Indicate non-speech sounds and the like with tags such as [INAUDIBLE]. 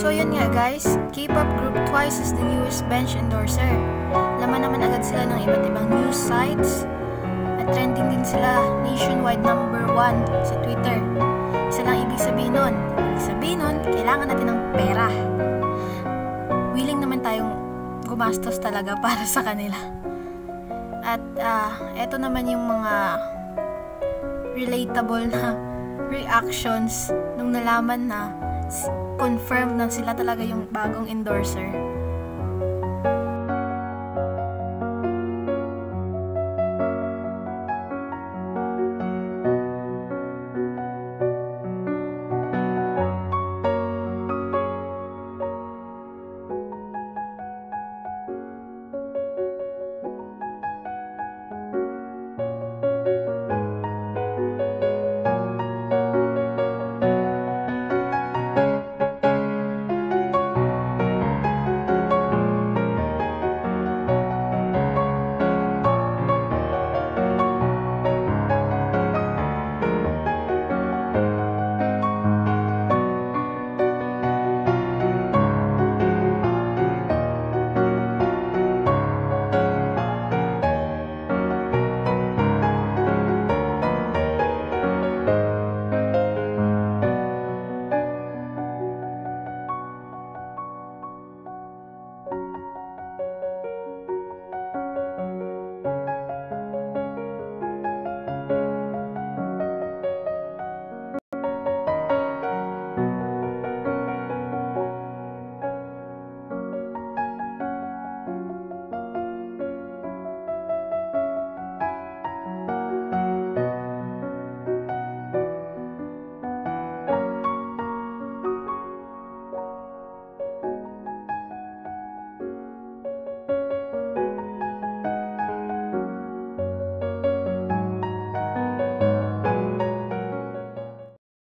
So yun nga guys, K-pop group Twice is the newest bench endorser. Laman naman agad sila ng iba't ibang news sites at trending din sila nationwide number 1 sa Twitter. Isa lang ibig sabihin nun. Ibig sabihin nun, kailangan natin ng pera. Willing naman tayong gumastos talaga [LAUGHS] para sa kanila. At uh, eto naman yung mga relatable na [LAUGHS] reactions nung nalaman na confirmed na sila talaga yung bagong endorser.